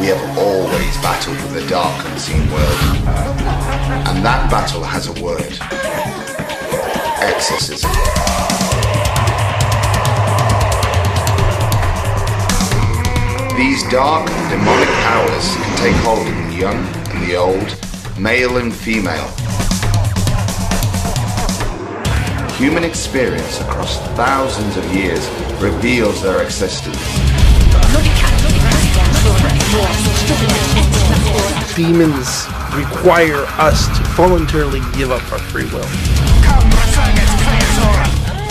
We have always battled with the dark, unseen world. And that battle has a word. Exorcism. These dark, demonic powers can take hold in the young and the old, male and female. Human experience across thousands of years reveals their existence. Demons require us to voluntarily give up our free will.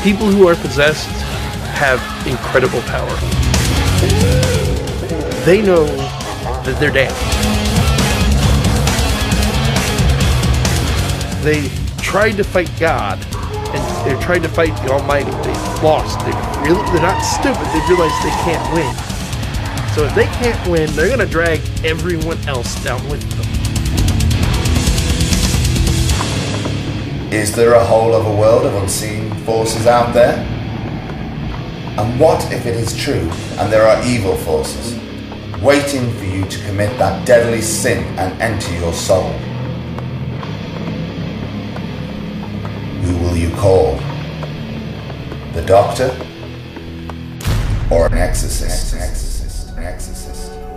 People who are possessed have incredible power. They know that they're damned. They tried to fight God and they tried to fight the Almighty. They've lost. They really, they're not stupid. They realize they can't win. So if they can't win, they're gonna drag everyone else down with them. Is there a whole other world of unseen forces out there? And what if it is true and there are evil forces waiting for you to commit that deadly sin and enter your soul? Who will you call? The doctor? Or an exorcist? An exorcist? An exorcist?